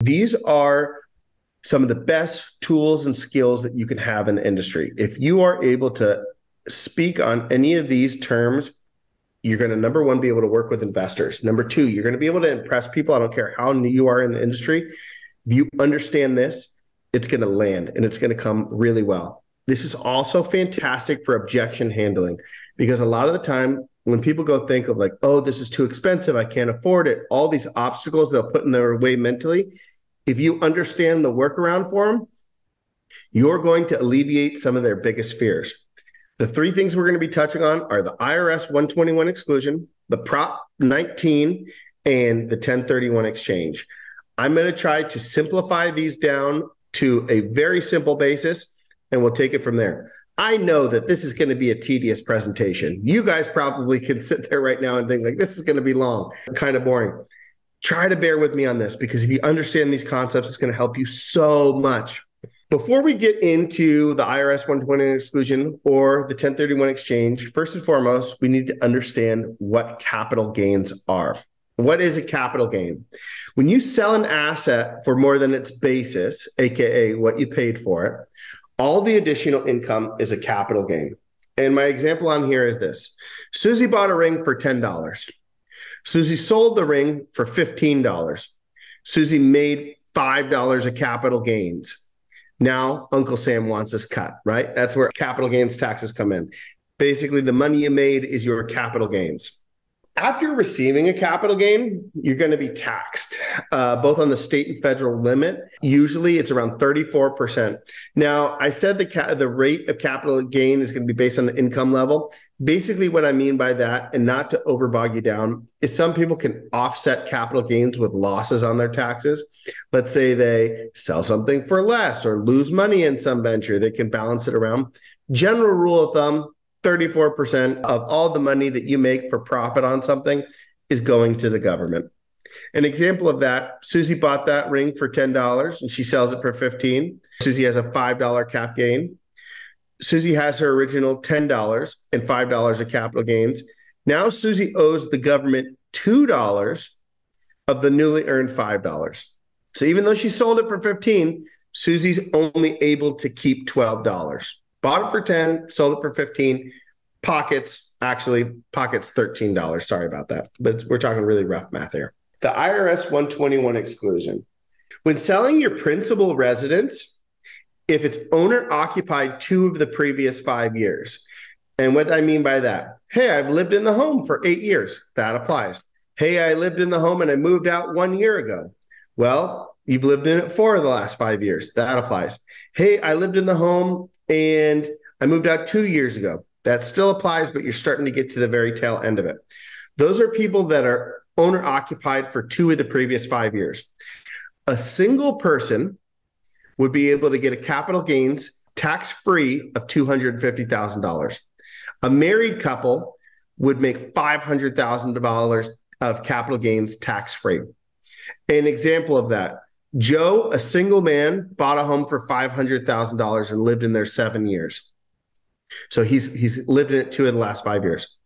These are some of the best tools and skills that you can have in the industry. If you are able to speak on any of these terms, you're going to number one be able to work with investors. Number two, you're going to be able to impress people. I don't care how new you are in the industry. If you understand this, it's going to land and it's going to come really well. This is also fantastic for objection handling because a lot of the time when people go think of like, oh, this is too expensive, I can't afford it, all these obstacles they'll put in their way mentally, if you understand the workaround for them, you're going to alleviate some of their biggest fears. The three things we're going to be touching on are the IRS 121 exclusion, the Prop 19, and the 1031 exchange. I'm going to try to simplify these down to a very simple basis, and we'll take it from there. I know that this is going to be a tedious presentation. You guys probably can sit there right now and think like this is going to be long, kind of boring. Try to bear with me on this because if you understand these concepts, it's going to help you so much. Before we get into the IRS 120 exclusion or the 1031 exchange, first and foremost, we need to understand what capital gains are. What is a capital gain? When you sell an asset for more than its basis, aka what you paid for it, all the additional income is a capital gain. And my example on here is this Susie bought a ring for $10. Susie sold the ring for $15. Susie made $5 of capital gains. Now Uncle Sam wants his cut, right? That's where capital gains taxes come in. Basically, the money you made is your capital gains after receiving a capital gain, you're going to be taxed uh, both on the state and federal limit. Usually, it's around 34%. Now, I said the ca- the rate of capital gain is going to be based on the income level. Basically, what I mean by that, and not to overbog you down, is some people can offset capital gains with losses on their taxes. Let's say they sell something for less or lose money in some venture, they can balance it around. General rule of thumb 34% of all the money that you make for profit on something is going to the government. An example of that, Susie bought that ring for $10 and she sells it for 15. Susie has a $5 cap gain. Susie has her original $10 and $5 of capital gains. Now Susie owes the government $2 of the newly earned $5. So even though she sold it for 15, Susie's only able to keep $12. Bought it for 10, sold it for 15. Pockets, actually, pockets $13. Sorry about that. But we're talking really rough math here. The IRS 121 exclusion. When selling your principal residence, if it's owner occupied two of the previous five years, and what I mean by that, hey, I've lived in the home for eight years, that applies. Hey, I lived in the home and I moved out one year ago. Well, you've lived in it for the last five years, that applies. Hey, I lived in the home and I moved out two years ago. That still applies, but you're starting to get to the very tail end of it. Those are people that are owner occupied for two of the previous five years. A single person would be able to get a capital gains tax free of $250,000. A married couple would make $500,000 of capital gains tax free. An example of that Joe, a single man, bought a home for $500,000 and lived in there seven years. So he's he's lived in it two of the last five years.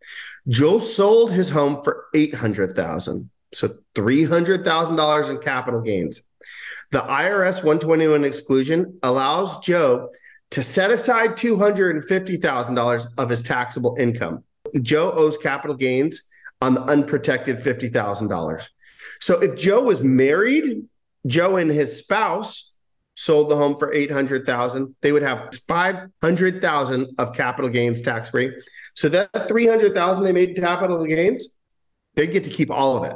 Joe sold his home for 800,000. So $300,000 in capital gains. The IRS 121 exclusion allows Joe to set aside $250,000 of his taxable income. Joe owes capital gains on the unprotected $50,000. So if Joe was married Joe and his spouse sold the home for 800,000, they would have 500,000 of capital gains tax free. So that 300,000 they made capital gains, they'd get to keep all of it.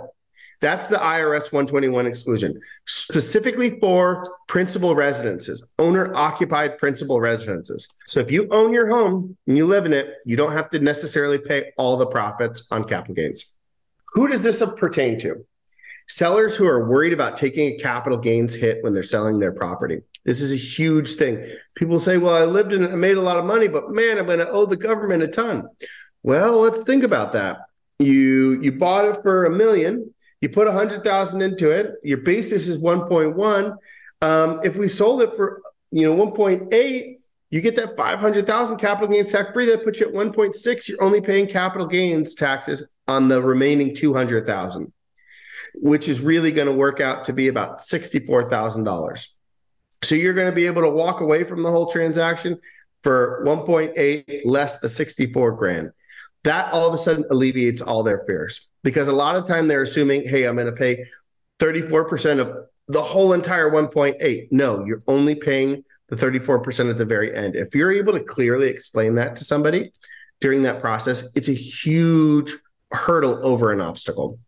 That's the IRS 121 exclusion, specifically for principal residences, owner occupied principal residences. So if you own your home and you live in it, you don't have to necessarily pay all the profits on capital gains. Who does this pertain to? Sellers who are worried about taking a capital gains hit when they're selling their property. This is a huge thing. People say, well, I lived in it, I made a lot of money, but man, I'm going to owe the government a ton. Well, let's think about that. You you bought it for a million, you put a hundred thousand into it, your basis is 1.1. Um, if we sold it for you know 1.8, you get that 500,000 capital gains tax free. That puts you at 1.6. You're only paying capital gains taxes on the remaining 200,000. Which is really going to work out to be about $64,000. So you're going to be able to walk away from the whole transaction for 1.8 less the 64 grand. That all of a sudden alleviates all their fears because a lot of time they're assuming, hey, I'm going to pay 34% of the whole entire 1.8. No, you're only paying the 34% at the very end. If you're able to clearly explain that to somebody during that process, it's a huge hurdle over an obstacle.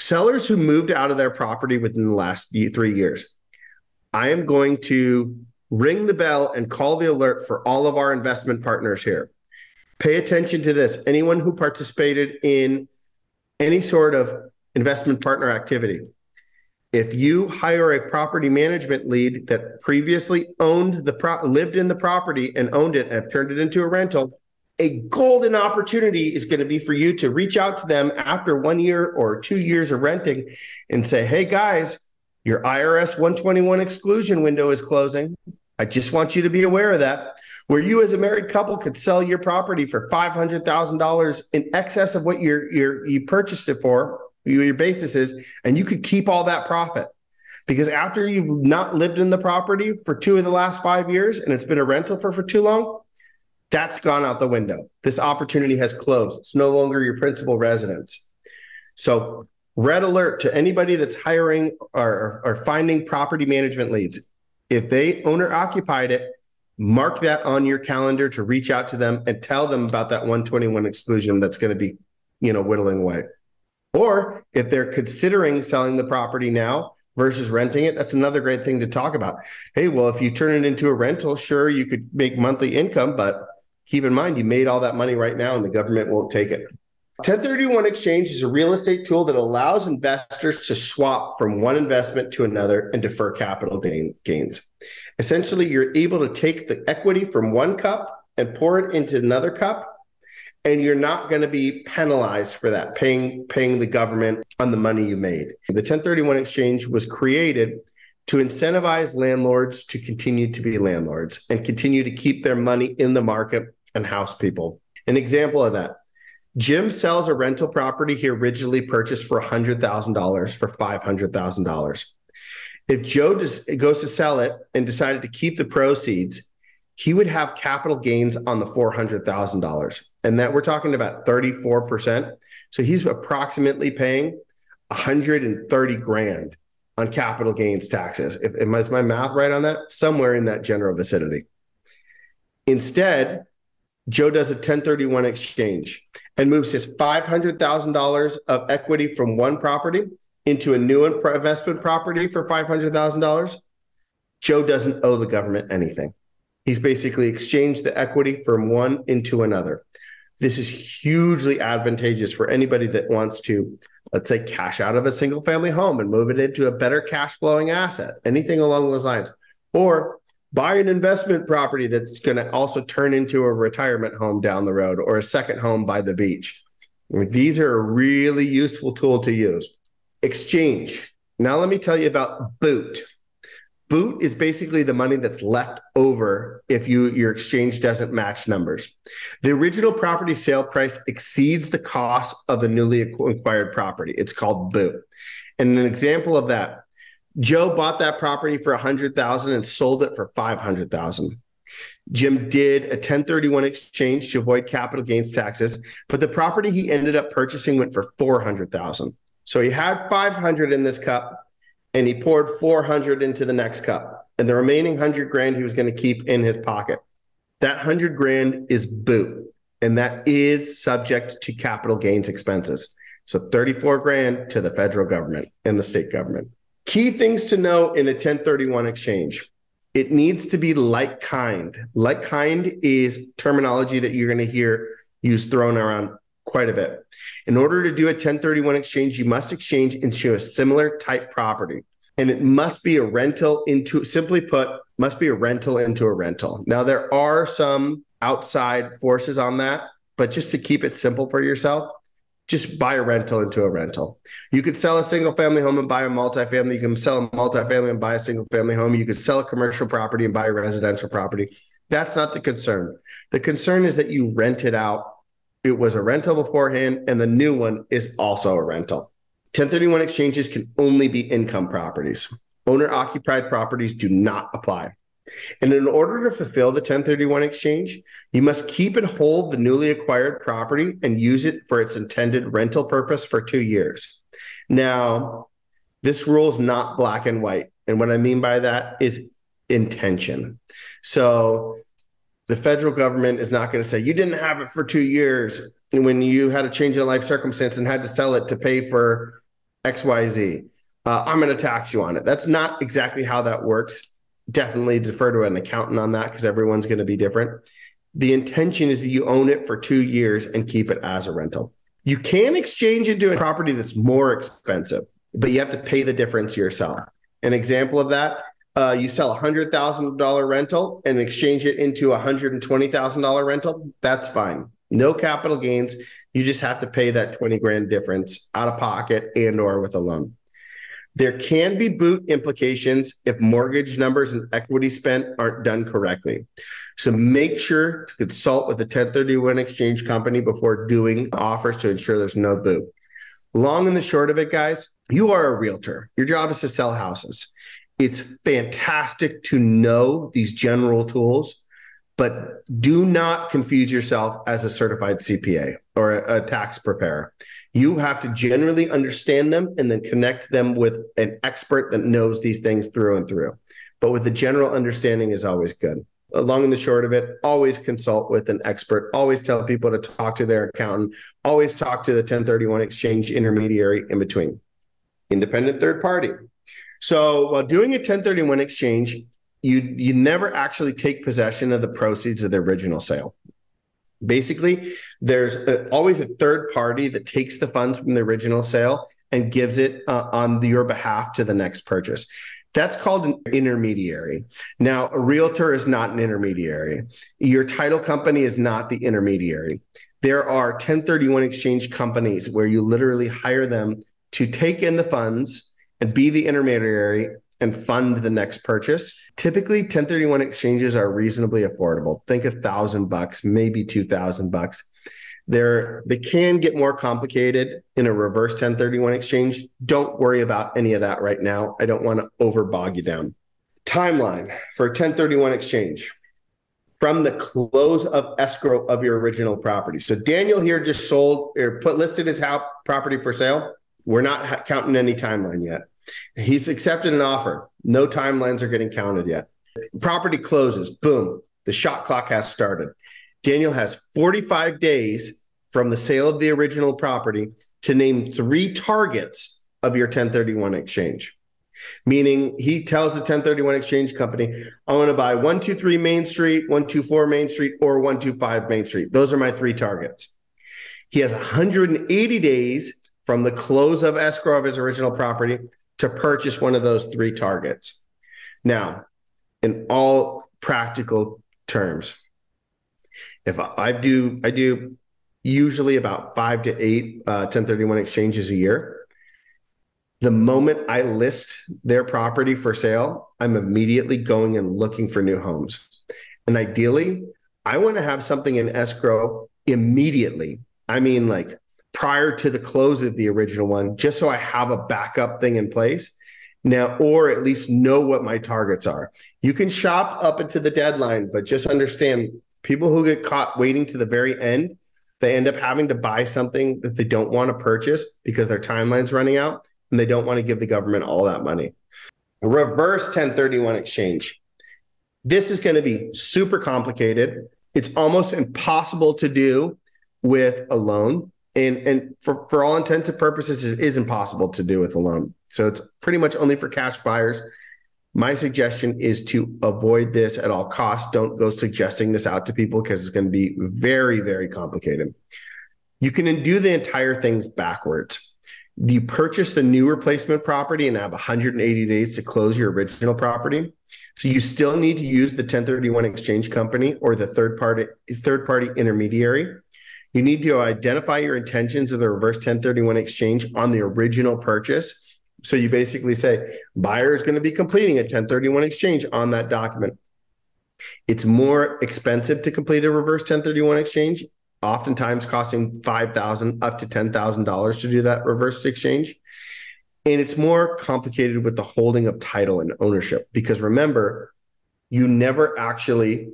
Sellers who moved out of their property within the last three years, I am going to ring the bell and call the alert for all of our investment partners here. Pay attention to this. Anyone who participated in any sort of investment partner activity, if you hire a property management lead that previously owned the pro- lived in the property and owned it and have turned it into a rental, a golden opportunity is going to be for you to reach out to them after one year or two years of renting and say, "Hey guys, your IRS 121 exclusion window is closing. I just want you to be aware of that." Where you as a married couple could sell your property for $500,000 in excess of what you you purchased it for your basis is, and you could keep all that profit. Because after you've not lived in the property for two of the last five years and it's been a rental for, for too long, that's gone out the window. This opportunity has closed. It's no longer your principal residence. So, red alert to anybody that's hiring or, or finding property management leads. If they owner occupied it, mark that on your calendar to reach out to them and tell them about that 121 exclusion that's going to be, you know, whittling away. Or if they're considering selling the property now versus renting it, that's another great thing to talk about. Hey, well, if you turn it into a rental, sure, you could make monthly income, but keep in mind you made all that money right now and the government won't take it. 1031 exchange is a real estate tool that allows investors to swap from one investment to another and defer capital gains. Essentially, you're able to take the equity from one cup and pour it into another cup and you're not going to be penalized for that paying paying the government on the money you made the 1031 exchange was created to incentivize landlords to continue to be landlords and continue to keep their money in the market and house people. An example of that jim sells a rental property he originally purchased for $100000 for $500000 if joe goes to sell it and decided to keep the proceeds he would have capital gains on the $400000 and that we're talking about 34%. So he's approximately paying 130 grand on capital gains taxes. If, if is my math right on that? Somewhere in that general vicinity. Instead, Joe does a 1031 exchange and moves his $500,000 of equity from one property into a new investment property for $500,000. Joe doesn't owe the government anything. He's basically exchanged the equity from one into another. This is hugely advantageous for anybody that wants to, let's say, cash out of a single family home and move it into a better cash flowing asset, anything along those lines, or buy an investment property that's going to also turn into a retirement home down the road or a second home by the beach. These are a really useful tool to use. Exchange. Now, let me tell you about Boot. Boot is basically the money that's left over if you your exchange doesn't match numbers. The original property sale price exceeds the cost of the newly acquired property. It's called boot. And an example of that, Joe bought that property for 100,000 and sold it for 500,000. Jim did a 1031 exchange to avoid capital gains taxes, but the property he ended up purchasing went for 400,000. So he had 500 in this cup and he poured 400 into the next cup. And the remaining 100 grand he was going to keep in his pocket. That 100 grand is boot and that is subject to capital gains expenses. So 34 grand to the federal government and the state government. Key things to know in a 1031 exchange. It needs to be like kind like kind is terminology that you're going to hear used thrown around quite a bit. In order to do a 1031 exchange, you must exchange into a similar type property. And it must be a rental into, simply put, must be a rental into a rental. Now, there are some outside forces on that, but just to keep it simple for yourself, just buy a rental into a rental. You could sell a single family home and buy a multifamily. You can sell a multifamily and buy a single family home. You could sell a commercial property and buy a residential property. That's not the concern. The concern is that you rent it out it was a rental beforehand, and the new one is also a rental. 1031 exchanges can only be income properties. Owner occupied properties do not apply. And in order to fulfill the 1031 exchange, you must keep and hold the newly acquired property and use it for its intended rental purpose for two years. Now, this rule is not black and white. And what I mean by that is intention. So the federal government is not going to say, you didn't have it for two years when you had a change in life circumstance and had to sell it to pay for XYZ. Uh, I'm going to tax you on it. That's not exactly how that works. Definitely defer to an accountant on that because everyone's going to be different. The intention is that you own it for two years and keep it as a rental. You can exchange into a property that's more expensive, but you have to pay the difference yourself. An example of that uh, you sell a hundred thousand dollar rental and exchange it into a hundred and twenty thousand dollar rental. That's fine. No capital gains. You just have to pay that twenty grand difference out of pocket and or with a loan. There can be boot implications if mortgage numbers and equity spent aren't done correctly. So make sure to consult with a 1031 exchange company before doing offers to ensure there's no boot. Long and the short of it, guys, you are a realtor. Your job is to sell houses. It's fantastic to know these general tools, but do not confuse yourself as a certified CPA or a, a tax preparer. You have to generally understand them and then connect them with an expert that knows these things through and through. But with the general understanding is always good. Long and the short of it, always consult with an expert. Always tell people to talk to their accountant. Always talk to the 1031 exchange intermediary in between. Independent third party. So while doing a 1031 exchange, you you never actually take possession of the proceeds of the original sale. Basically, there's a, always a third party that takes the funds from the original sale and gives it uh, on the, your behalf to the next purchase. That's called an intermediary. Now, a realtor is not an intermediary. Your title company is not the intermediary. There are 1031 exchange companies where you literally hire them to take in the funds and be the intermediary and fund the next purchase. Typically, 1031 exchanges are reasonably affordable. Think a thousand bucks, maybe two thousand bucks. They're they can get more complicated in a reverse 1031 exchange. Don't worry about any of that right now. I don't want to over bog you down. Timeline for a 1031 exchange from the close of escrow of your original property. So Daniel here just sold or put listed his house property for sale. We're not counting any timeline yet. He's accepted an offer. No timelines are getting counted yet. Property closes. Boom. The shot clock has started. Daniel has 45 days from the sale of the original property to name three targets of your 1031 exchange. Meaning he tells the 1031 exchange company, I want to buy 123 Main Street, 124 Main Street, or 125 Main Street. Those are my three targets. He has 180 days from the close of escrow of his original property to purchase one of those three targets. Now, in all practical terms, if I do, I do usually about five to eight uh, 1031 exchanges a year. The moment I list their property for sale, I'm immediately going and looking for new homes. And ideally, I want to have something in escrow immediately. I mean, like prior to the close of the original one, just so I have a backup thing in place now, or at least know what my targets are. You can shop up into the deadline, but just understand people who get caught waiting to the very end, they end up having to buy something that they don't want to purchase because their timeline's running out and they don't want to give the government all that money. Reverse 1031 exchange. This is going to be super complicated. It's almost impossible to do with a loan and and for for all intents and purposes it is impossible to do with a loan. So it's pretty much only for cash buyers. My suggestion is to avoid this at all costs. Don't go suggesting this out to people because it's going to be very very complicated. You can do the entire things backwards. You purchase the new replacement property and have 180 days to close your original property. So you still need to use the 1031 exchange company or the third party third party intermediary you need to identify your intentions of the reverse 1031 exchange on the original purchase. So you basically say, buyer is going to be completing a 1031 exchange on that document. It's more expensive to complete a reverse 1031 exchange oftentimes costing $5,000 up to ten thousand dollars to do that reverse exchange. And it's more complicated with the holding of title and ownership because remember, you never actually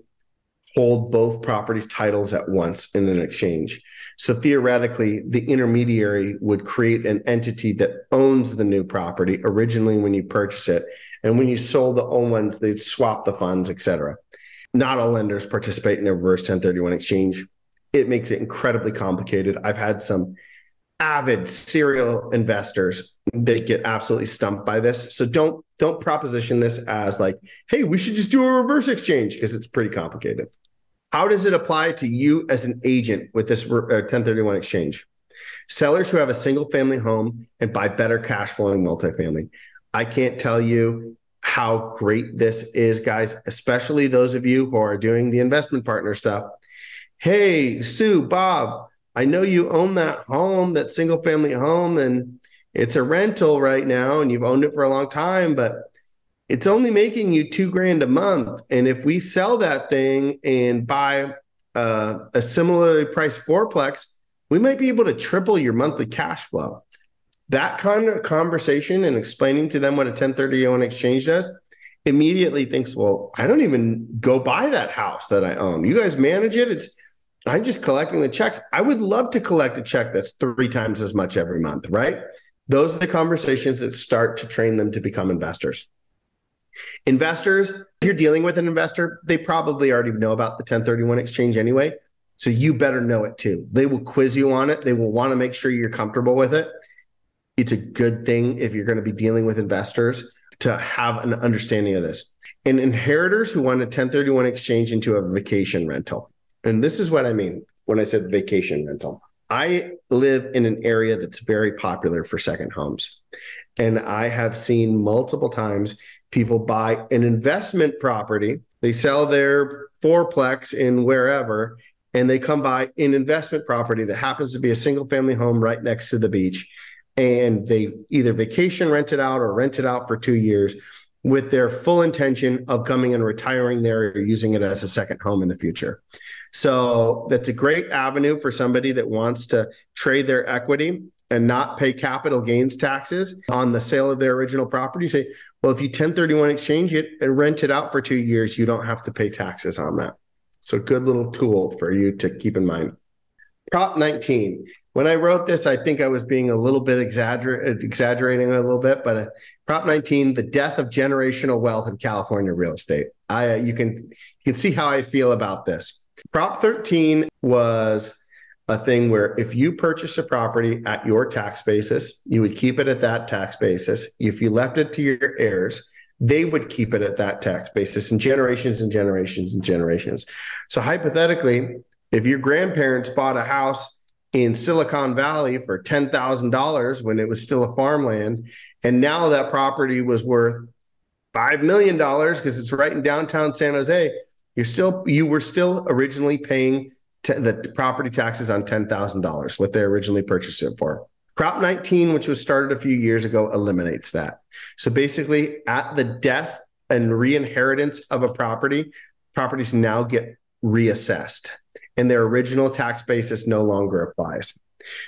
hold both properties titles at once in an exchange. So theoretically, the intermediary would create an entity that owns the new property originally when you purchase it. And when you sold the old ones, they'd swap the funds, et cetera. Not all lenders participate in a reverse 1031 exchange. It makes it incredibly complicated. I've had some avid serial investors that get absolutely stumped by this. So don't don't proposition this as like, hey, we should just do a reverse exchange because it's pretty complicated. How does it apply to you as an agent with this 1031 uh, exchange? Sellers who have a single family home and buy better cash flowing multifamily. I can't tell you how great this is, guys, especially those of you who are doing the investment partner stuff. Hey, Sue, Bob, I know you own that home, that single family home, and it's a rental right now, and you've owned it for a long time, but it's only making you two grand a month. And if we sell that thing and buy uh, a similarly priced fourplex, we might be able to triple your monthly cash flow. That kind of conversation and explaining to them what a 1031 exchange does immediately thinks, well, I don't even go buy that house that I own. You guys manage it. It's I'm just collecting the checks. I would love to collect a check that's three times as much every month, right? Those are the conversations that start to train them to become investors. Investors, if you're dealing with an investor, they probably already know about the 1031 exchange anyway. So you better know it too. They will quiz you on it. They will want to make sure you're comfortable with it. It's a good thing if you're going to be dealing with investors to have an understanding of this. And inheritors who want a 1031 exchange into a vacation rental. And this is what I mean when I said vacation rental. I live in an area that's very popular for second homes. And I have seen multiple times people buy an investment property, they sell their fourplex in wherever, and they come by an investment property that happens to be a single family home right next to the beach. And they either vacation rent it out or rent it out for two years with their full intention of coming and retiring there or using it as a second home in the future. So that's a great avenue for somebody that wants to trade their equity and not pay capital gains taxes on the sale of their original property. Say, well, if you 1031 exchange it and rent it out for two years, you don't have to pay taxes on that. So, good little tool for you to keep in mind. Prop 19. When I wrote this, I think I was being a little bit exagger- exaggerating a little bit, but uh, Prop 19, the death of generational wealth in California real estate. I uh, you can you can see how I feel about this. Prop 13 was a thing where if you purchase a property at your tax basis, you would keep it at that tax basis. If you left it to your heirs, they would keep it at that tax basis and generations and generations and generations. So hypothetically, if your grandparents bought a house in Silicon Valley for $10,000 when it was still a farmland, and now that property was worth $5 million because it's right in downtown San Jose, you're still, you were still originally paying the property taxes on $10,000, what they originally purchased it for. Prop 19, which was started a few years ago, eliminates that. So basically, at the death and reinheritance of a property, properties now get reassessed and their original tax basis no longer applies.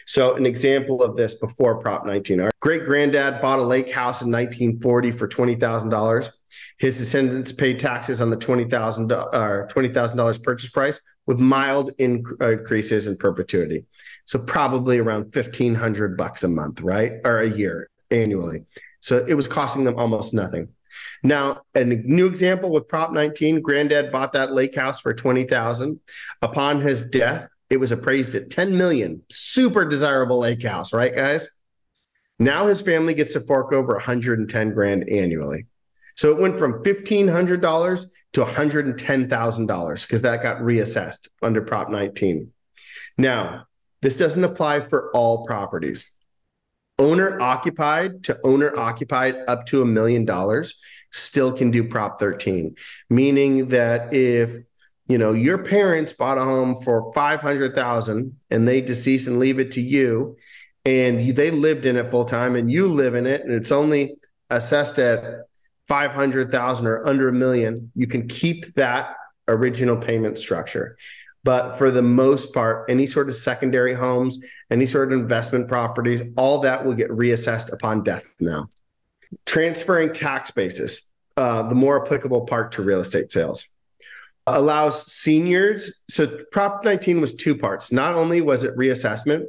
So, an example of this before Prop 19. Our great granddad bought a lake house in 1940 for $20,000. His descendants paid taxes on the 20,000 uh, $20,000 purchase price with mild increases in perpetuity. So, probably around 1500 bucks a month, right? Or a year annually. So, it was costing them almost nothing. Now, a new example with Prop 19, granddad bought that lake house for 20,000. Upon his death, it was appraised at 10 million. Super desirable lake house, right, guys? Now his family gets to fork over 110 grand annually. So it went from $1,500 to $110,000 because that got reassessed under Prop 19. Now, this doesn't apply for all properties. Owner occupied to owner occupied up to a million dollars still can do Prop 13, meaning that if you know your parents bought a home for 500,000 and they decease and leave it to you and they lived in it full time and you live in it and it's only assessed at 500,000 or under a million you can keep that original payment structure But for the most part, any sort of secondary homes, any sort of investment properties, all that will get reassessed upon death now. Transferring tax basis, uh, the more applicable part to real estate sales allows seniors. So Prop 19 was two parts. Not only was it reassessment,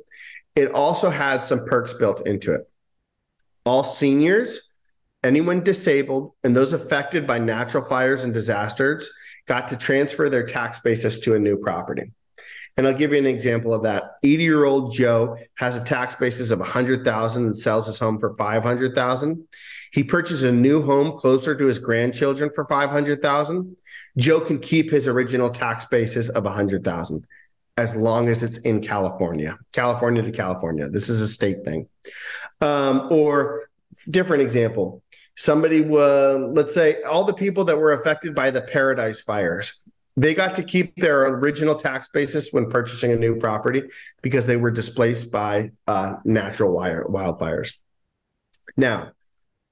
it also had some perks built into it. All seniors, anyone disabled, and those affected by natural fires and disasters got to transfer their tax basis to a new property. And I'll give you an example of that. 80 year old Joe has a tax basis of 100,000 and sells his home for 500,000. He purchases a new home closer to his grandchildren for 500,000. Joe can keep his original tax basis of 100,000 as long as it's in California, California to California. This is a state thing. Um, or different example, somebody was, let's say, all the people that were affected by the Paradise fires, they got to keep their original tax basis when purchasing a new property because they were displaced by uh, natural wire, wildfires. Now,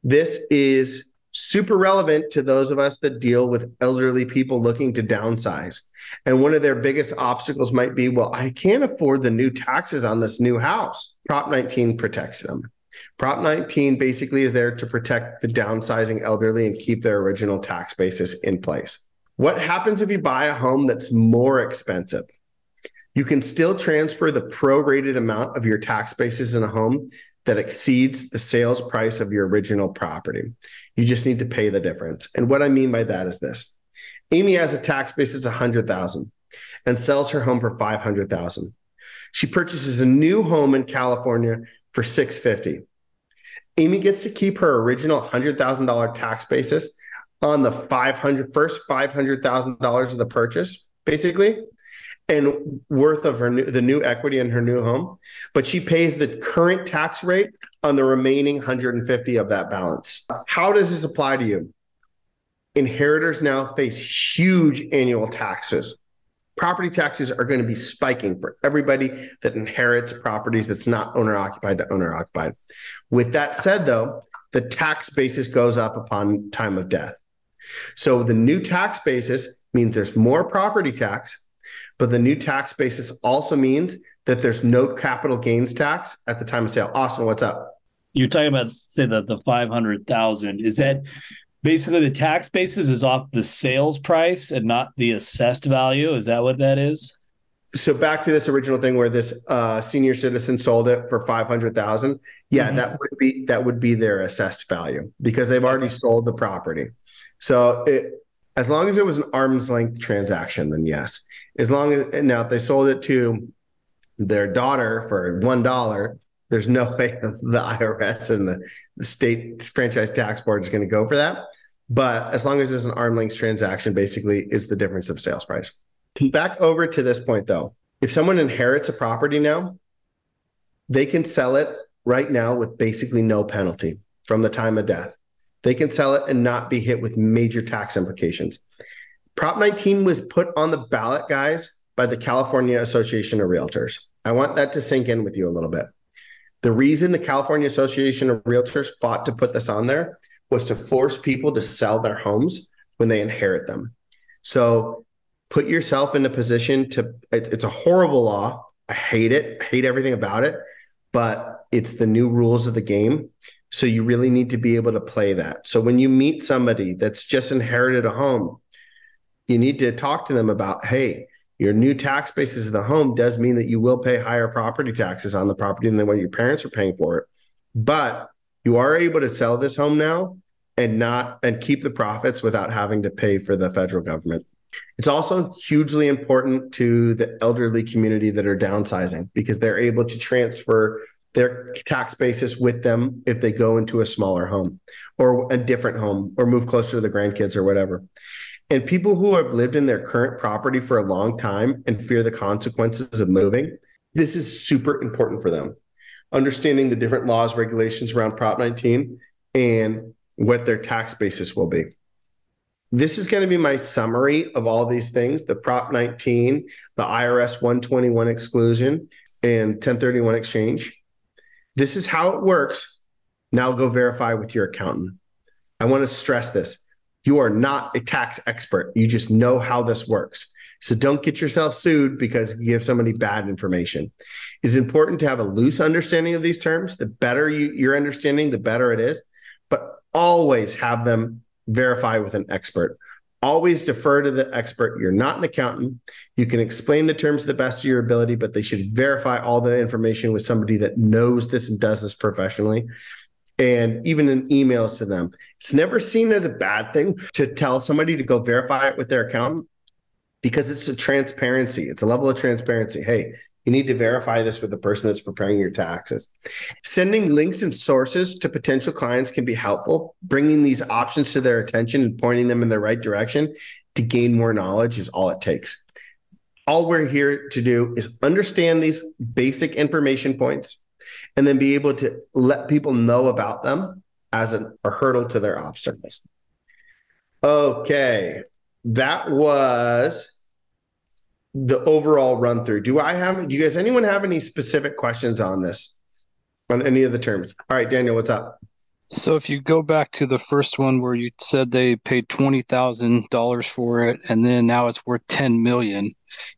this is super relevant to those of us that deal with elderly people looking to downsize. And one of their biggest obstacles might be, well, I can't afford the new taxes on this new house. Prop 19 protects them. Prop 19 basically is there to protect the downsizing elderly and keep their original tax basis in place. What happens if you buy a home that's more expensive? You can still transfer the prorated amount of your tax basis in a home that exceeds the sales price of your original property. You just need to pay the difference. And what I mean by that is this. Amy has a tax basis of 100,000 and sells her home for 500,000. She purchases a new home in California for 650. Amy gets to keep her original $100,000 tax basis on the 500 first $500,000 of the purchase basically and worth of her new, the new equity in her new home, but she pays the current tax rate on the remaining 150 of that balance. How does this apply to you? Inheritors now face huge annual taxes. Property taxes are going to be spiking for everybody that inherits properties that's not owner occupied to owner occupied. With that said, though, the tax basis goes up upon time of death. So the new tax basis means there's more property tax, but the new tax basis also means that there's no capital gains tax at the time of sale. Austin, what's up? You're talking about say that the five hundred thousand is that basically the tax basis is off the sales price and not the assessed value. Is that what that is? So back to this original thing where this uh, senior citizen sold it for five hundred thousand. Yeah, mm-hmm. that would be that would be their assessed value because they've already sold the property. So it, as long as it was an arm's length transaction, then yes. As long as now if they sold it to their daughter for one dollar, there's no way the IRS and the, the state franchise tax board is going to go for that. But as long as there's an arm length transaction, basically is the difference of sales price. Back over to this point though. If someone inherits a property now, they can sell it right now with basically no penalty from the time of death. They can sell it and not be hit with major tax implications. Prop 19 was put on the ballot, guys, by the California Association of Realtors. I want that to sink in with you a little bit. The reason the California Association of Realtors fought to put this on there was to force people to sell their homes when they inherit them. So put yourself in a position to, it, it's a horrible law. I hate it. I hate everything about it, but it's the new rules of the game. So you really need to be able to play that. So when you meet somebody that's just inherited a home, you need to talk to them about, hey, your new tax basis of the home does mean that you will pay higher property taxes on the property than what your parents are paying for it. But you are able to sell this home now and not and keep the profits without having to pay for the federal government. It's also hugely important to the elderly community that are downsizing because they're able to transfer their tax basis with them if they go into a smaller home or a different home or move closer to the grandkids or whatever. And people who have lived in their current property for a long time and fear the consequences of moving, this is super important for them. Understanding the different laws, regulations around Prop 19 and what their tax basis will be. This is going to be my summary of all these things the Prop 19, the IRS 121 exclusion, and 1031 exchange. This is how it works. Now go verify with your accountant. I want to stress this. You are not a tax expert. You just know how this works. So don't get yourself sued because you give somebody bad information. It's important to have a loose understanding of these terms. The better you, your understanding, the better it is. But always have them verify with an expert. Always defer to the expert. You're not an accountant. You can explain the terms to the best of your ability, but they should verify all the information with somebody that knows this and does this professionally and even in emails to them. It's never seen as a bad thing to tell somebody to go verify it with their accountant because it's a transparency. It's a level of transparency. Hey, you need to verify this with the person that's preparing your taxes. Sending links and sources to potential clients can be helpful. Bringing these options to their attention and pointing them in the right direction to gain more knowledge is all it takes. All we're here to do is understand these basic information points and then be able to let people know about them as a, a hurdle to their obstacles. Okay, that was the overall run through. Do I have, do you guys, anyone have any specific questions on this, on any of the terms? All right, Daniel, what's up? So if you go back to the first one where you said they paid twenty thousand dollars for it, and then now it's worth ten million,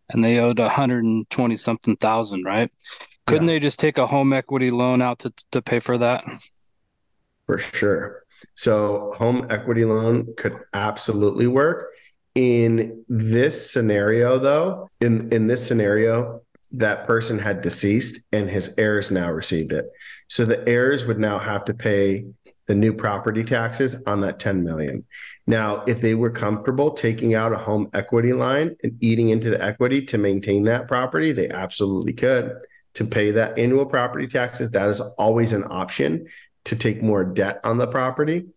and they owed a hundred and twenty something thousand, right? Couldn't yeah. they just take a home equity loan out to, to pay for that? For sure. So, home equity loan could absolutely work. In this scenario, though, in, in this scenario, that person had deceased and his heirs now received it. So the heirs would now have to pay the new property taxes on that 10 million. Now, if they were comfortable taking out a home equity line and eating into the equity to maintain that property, they absolutely could to pay that annual property taxes. That is always an option to take more debt on the property.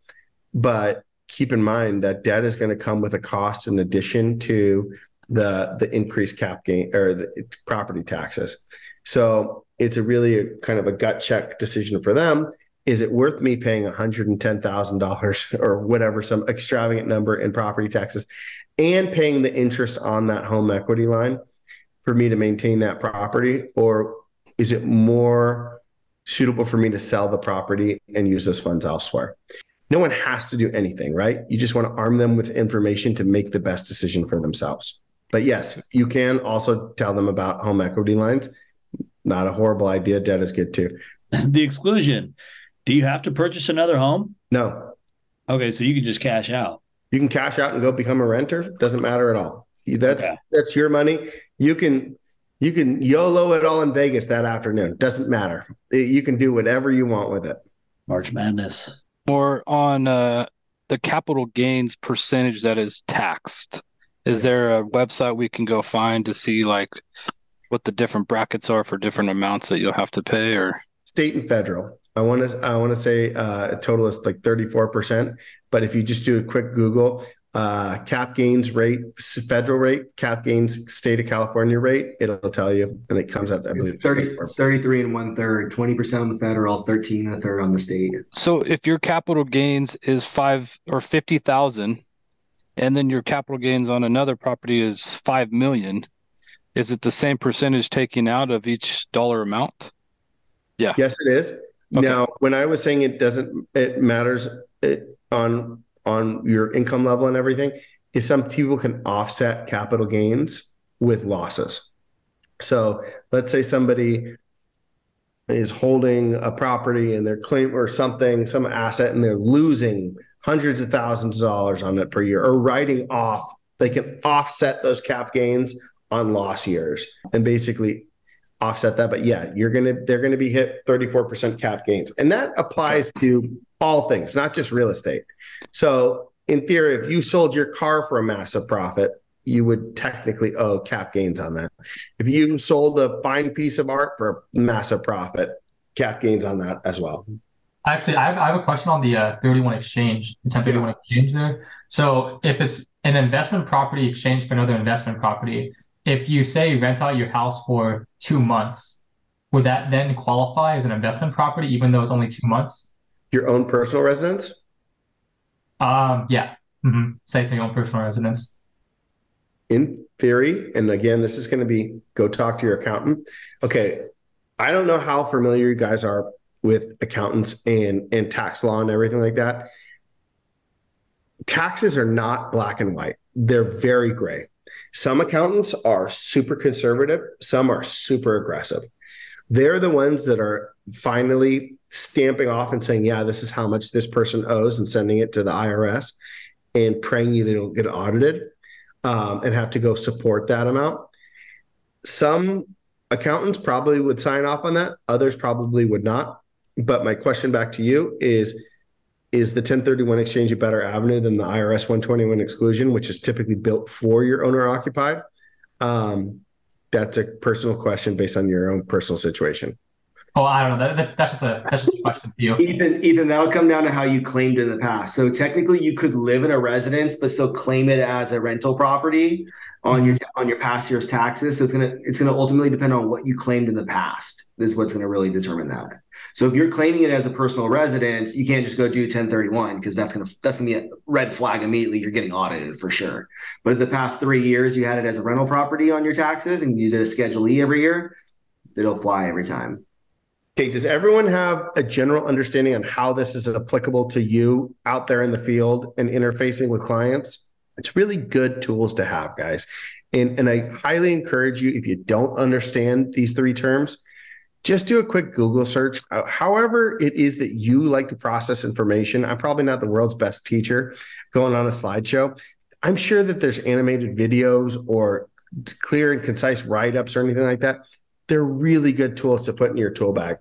But keep in mind that debt is going to come with a cost in addition to the the increased cap gain or the property taxes. So it's a really a, kind of a gut check decision for them. Is it worth me paying $110,000 or whatever, some extravagant number in property taxes and paying the interest on that home equity line for me to maintain that property? Or is it more suitable for me to sell the property and use those funds elsewhere? No one has to do anything, right? You just want to arm them with information to make the best decision for themselves. But yes, you can also tell them about home equity lines. Not a horrible idea. Debt is good too. the exclusion. Do you have to purchase another home? No. Okay, so you can just cash out. You can cash out and go become a renter. Doesn't matter at all. That's okay. that's your money. You can you can YOLO it all in Vegas that afternoon. Doesn't matter. You can do whatever you want with it. March Madness. Or on uh, the capital gains percentage that is taxed. Is there a website we can go find to see like what the different brackets are for different amounts that you'll have to pay or state and federal? I want to I want to say uh, total is like 34%, but if you just do a quick Google, uh, cap gains rate, federal rate, cap gains state of California rate. It'll tell you, and it comes up. I believe it's 30, it's 33 and one third, 20% on the federal, 13 and a third on the state. So if your capital gains is five or 50,000, and then your capital gains on another property is 5 million, is it the same percentage taking out of each dollar amount? Yeah. Yes, it is. Okay. Now, when I was saying it doesn't, it matters it, on on your income level and everything is some people can offset capital gains with losses. So let's say somebody is holding a property and they're claim or something, some asset, and they're losing hundreds of thousands of dollars on it per year or writing off. They can offset those cap gains on loss years and basically offset that. But yeah, you're gonna they're gonna be hit 34% cap gains. And that applies to all things, not just real estate. So, in theory, if you sold your car for a massive profit, you would technically owe cap gains on that. If you sold a fine piece of art for a massive profit, cap gains on that as well. Actually, I have, I have a question on the uh, 31 exchange, the 1031 yeah. exchange there. So, if it's an investment property exchange for another investment property, if you say rent out your house for two months, would that then qualify as an investment property, even though it's only two months? Your own personal residence? Um, yeah. Mm-hmm. Citing your own personal residence. In theory, and again, this is going to be go talk to your accountant. Okay. I don't know how familiar you guys are with accountants and, and tax law and everything like that. Taxes are not black and white. They're very gray. Some accountants are super conservative, some are super aggressive. They're the ones that are finally stamping off and saying, yeah, this is how much this person owes and sending it to the IRS and praying you they don't get audited um, and have to go support that amount. Some accountants probably would sign off on that, others probably would not. But my question back to you is is the 1031 exchange a better avenue than the IRS 121 exclusion, which is typically built for your owner occupied? Um, that's a personal question based on your own personal situation. Oh, I don't know. That, that, that's just a that's just a question for you. Ethan, Ethan, that'll come down to how you claimed in the past. So technically, you could live in a residence, but still claim it as a rental property on your on your past year's taxes. So it's gonna it's gonna ultimately depend on what you claimed in the past. Is what's gonna really determine that. So if you're claiming it as a personal residence, you can't just go do 1031 because that's gonna that's gonna be a red flag immediately. You're getting audited for sure. But if the past three years you had it as a rental property on your taxes and you did a Schedule E every year, it'll fly every time. Okay, does everyone have a general understanding on how this is applicable to you out there in the field and interfacing with clients? It's really good tools to have, guys. And, and I highly encourage you, if you don't understand these three terms, just do a quick Google search. Uh, however, it is that you like to process information. I'm probably not the world's best teacher going on a slideshow. I'm sure that there's animated videos or clear and concise write ups or anything like that they're really good tools to put in your tool bag.